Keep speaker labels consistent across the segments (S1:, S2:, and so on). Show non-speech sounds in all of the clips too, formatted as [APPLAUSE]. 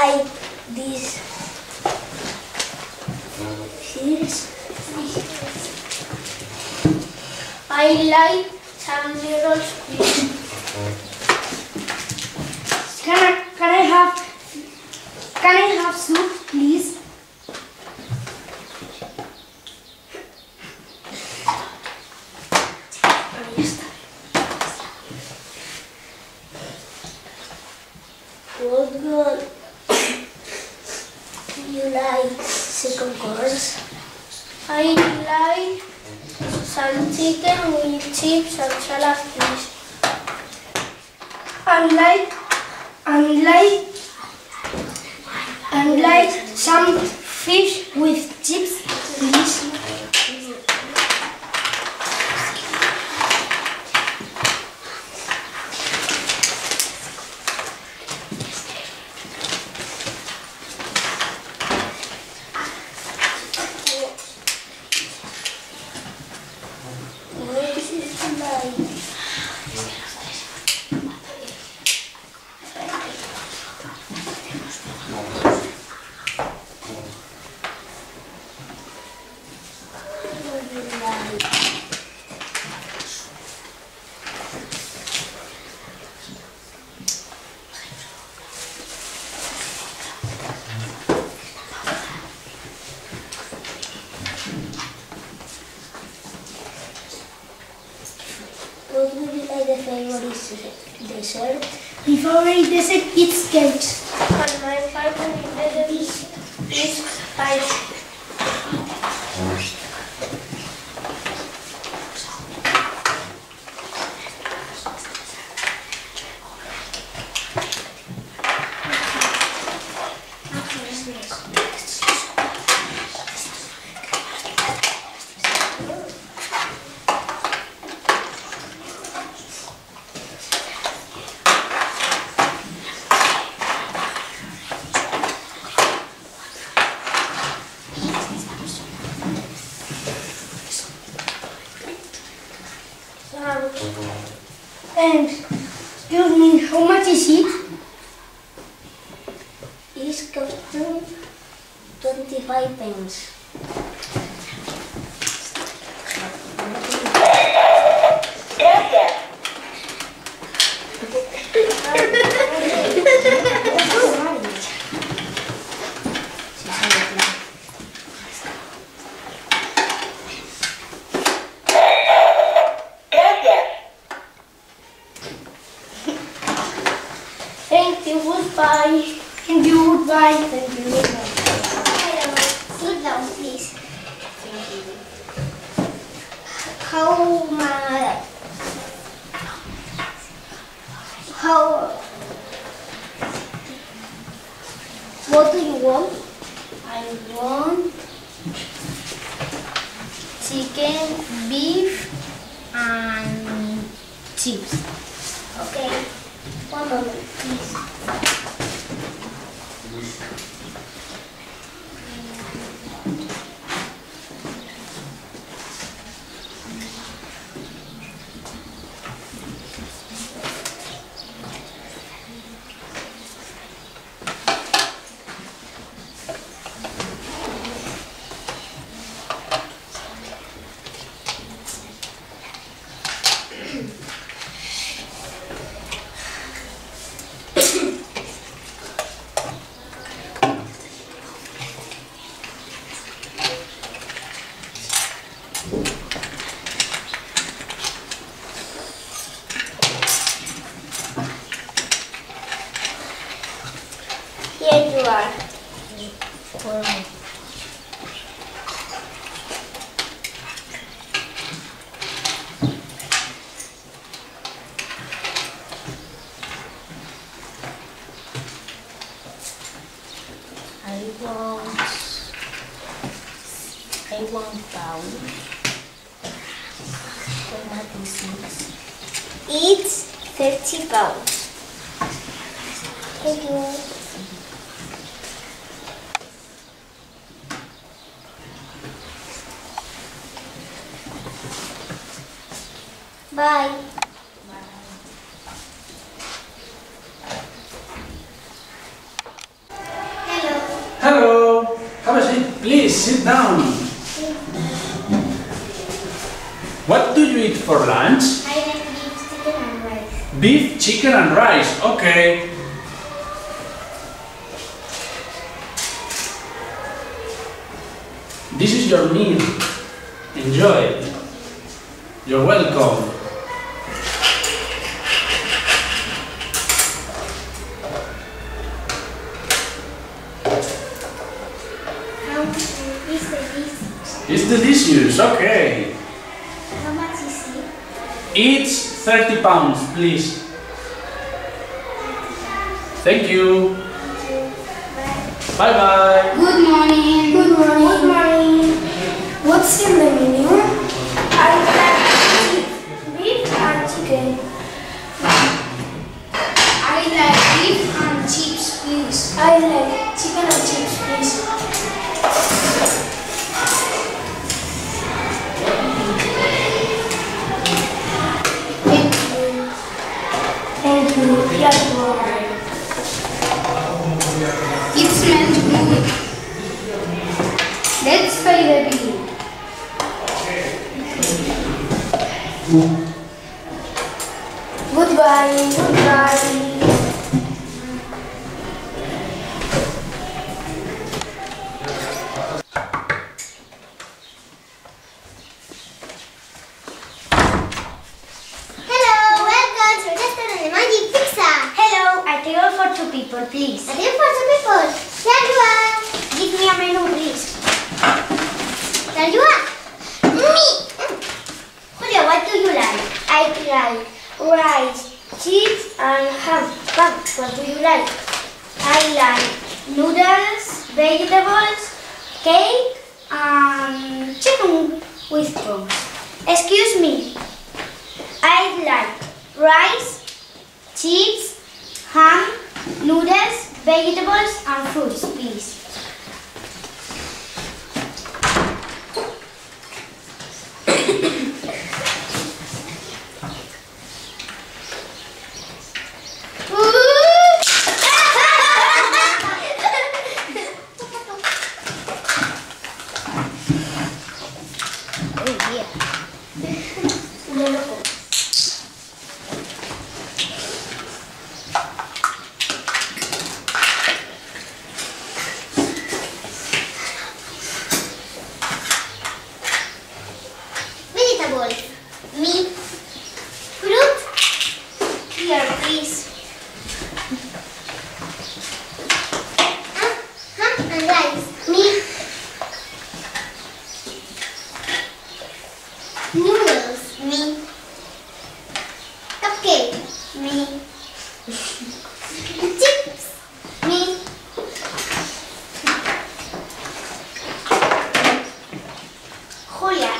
S1: like this? Serious?
S2: I like some noodles, please.
S1: Can I, can I have can I have soup, please? What girl you like second course?
S2: I like some chicken with chips and salad, please.
S1: And like and like and like some fish with chips, please.
S2: What is it like?
S1: What do you like? What would you like the favorite dessert? My favorite dessert is cakes.
S2: And my favorite dessert is ice. Um,
S1: And excuse me, how much is it? It's costing 25 pence.
S2: Goodbye.
S1: Thank you, goodbye. Thank you.
S2: Hello, sit down, please.
S1: How much? How? What do you want?
S2: I want chicken, beef, and chips.
S1: Okay. One moment, please.
S2: You are.
S3: I want I want bowl
S2: It's 30 pounds. Thank you.
S3: Bye. Hello.
S4: Hello. Have a seat, please. Sit down. What do you eat for lunch?
S3: I like beef, chicken and rice.
S4: Beef, chicken, and rice. Okay. This is your meal. Enjoy it. You're welcome.
S3: How much is the beef?
S4: It's delicious. Okay.
S3: How much is it?
S4: It's 30 pounds, please. Thank you.
S3: Bye.
S4: Bye.
S1: Good morning. Good morning. Good morning. What's in the menu? I like beef, beef and chicken. I like beef and chips, please. I like chicken and chips, please. Thank you. Thank you. Here you are. It smells good. Let's play the bill. Goodbye. Goodbye.
S3: Hello, welcome to restaurant de Magic Pizza.
S1: Hello, a table for two people, please.
S3: A table for two people. Here you are.
S1: Give me a menu, please.
S3: Here you are. Me.
S1: Julia, what do you like? I like rice, cheese, and ham. Ham, what do you like? I like noodles, vegetables, cake, and chicken with prawns. Excuse me. I like rice, cheese, ham, noodles, vegetables, and fruits, please.
S3: Thank
S1: you.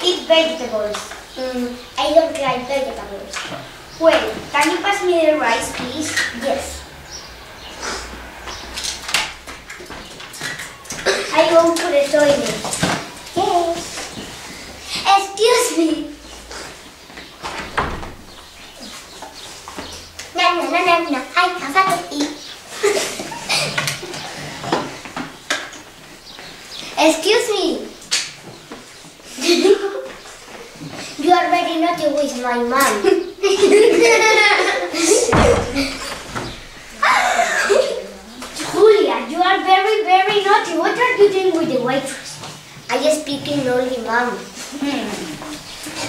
S1: Eat vegetables.
S3: Mm, I don't like vegetables.
S1: Well, can you pass me the rice, please?
S3: Yes.
S1: I go to the toilet.
S3: Yes. Excuse me. No, no, no, no, no. I to eat. [LAUGHS] Excuse me. my mum.
S1: Julia, you are very, very naughty. What are you doing with the waitress?
S3: I just picking only mum. Hmm.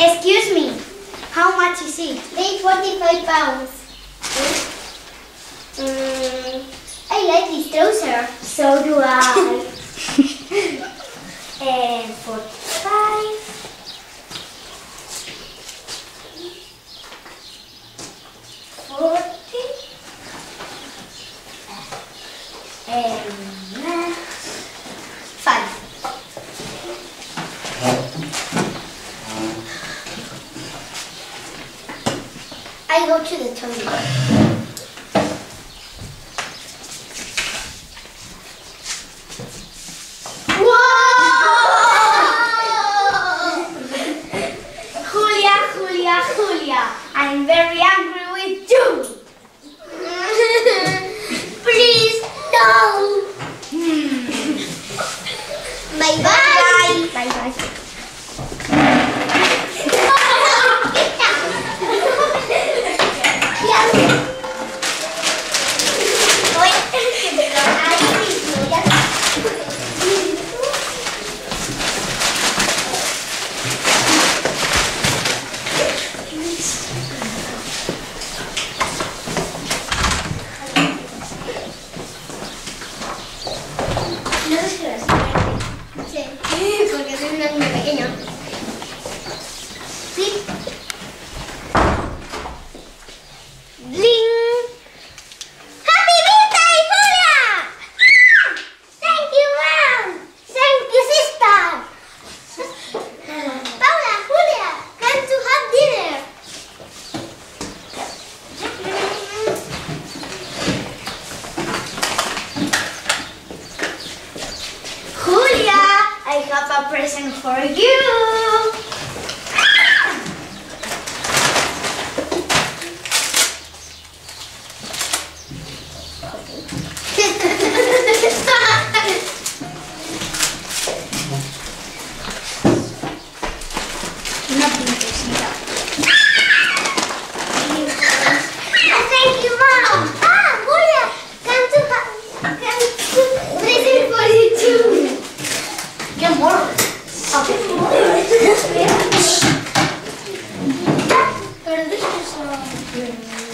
S1: Excuse me. How much is it?
S3: Pay 45 pounds. Hmm. hmm. I like this trouser.
S1: So do I. [LAUGHS] and 40. Forty. And five.
S3: I go to the toilet.
S1: a present for you. 对。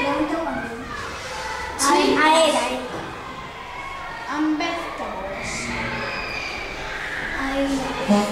S2: planta con
S1: sí. aera. Ambectores. Aera.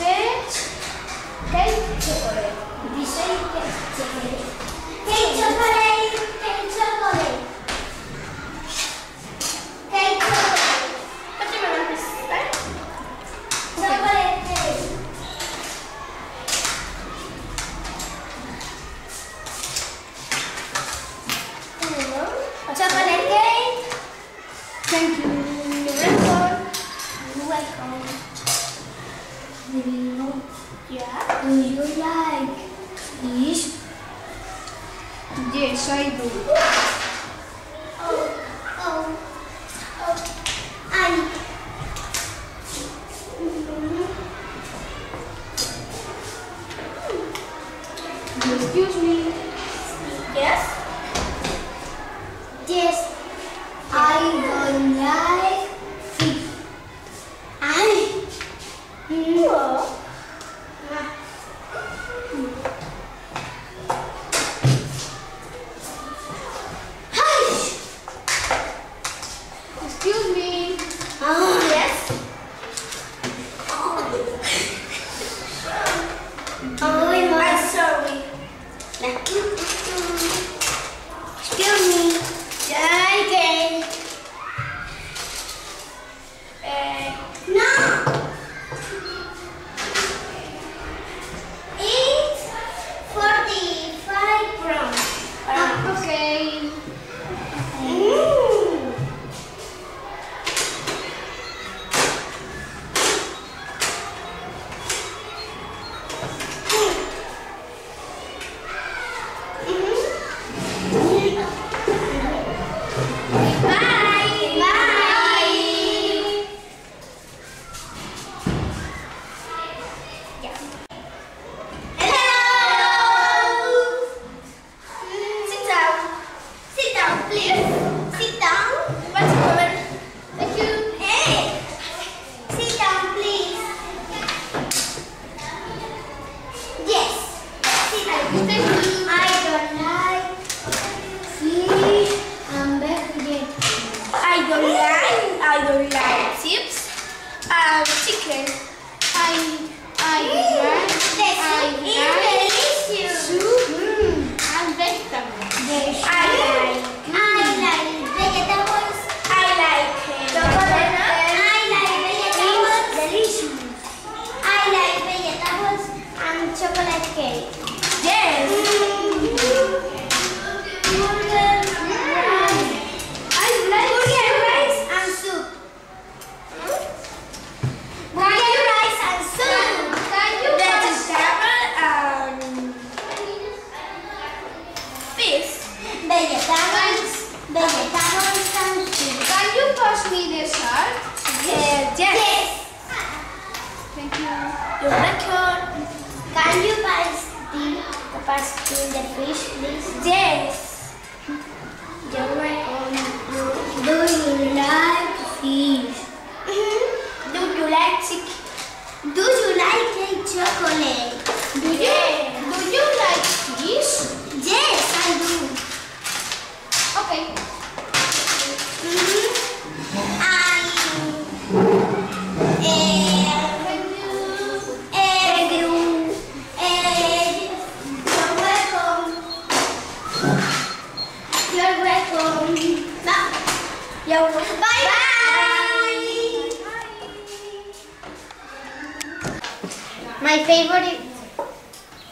S1: Six. Chocolate.
S2: Did you
S1: say chocolate? Cake
S2: chocolate.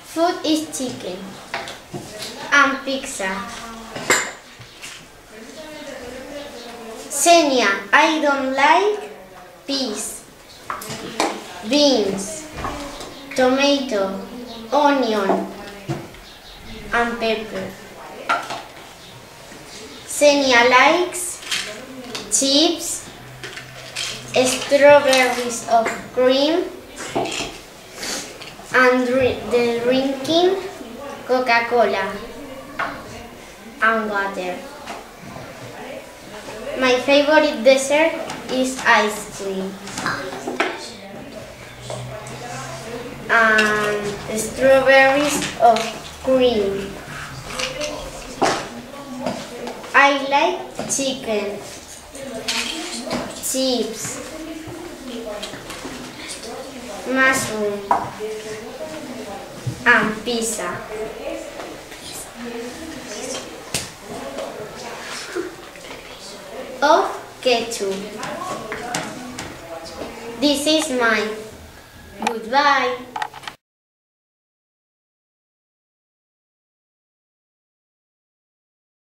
S5: Food is chicken and pizza. Senia, I don't like peas, beans, tomato, onion, and pepper. Senia likes chips, strawberries of cream, and the drinking Coca-Cola and water. My favorite dessert is ice cream and strawberries of cream. I like chicken, chips, mushroom, and ah, pizza. Of ketchup. This is mine. Goodbye.